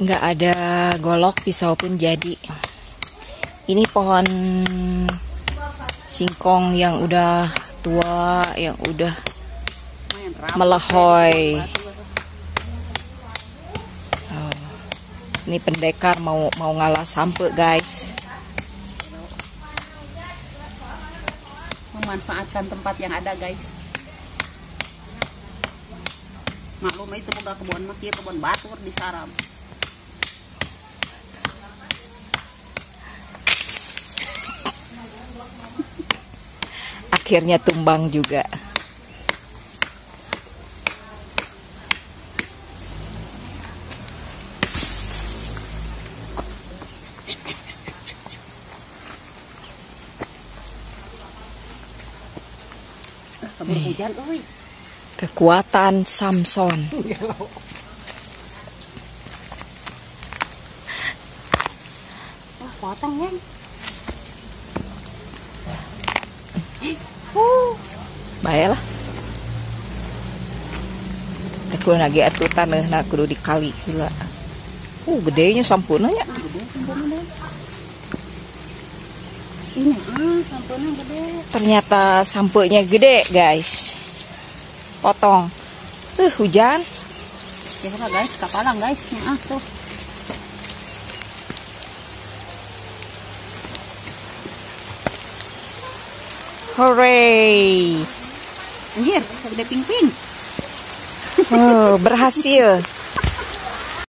nggak ada golok pisau pun jadi. Ini pohon singkong yang udah tua yang udah melehoy. Oh. ini pendekar mau mau ngalah sampe guys. Memanfaatkan tempat yang ada guys. Maklum itu bukan kebun maki kebun batur di saram akhirnya tumbang juga. hujan, Kekuatan Samson. Baiklah aku lagi atuh tanah nak kudu dikali gila. Uh gedenya sampunanya. Ini ah sampunnya gede. Ternyata sampunya gede guys. Potong. Uh hujan. Ya guys? Kapalang guys? Ah tuh. Hooray! Anjir, gede ping-ping. Oh, berhasil.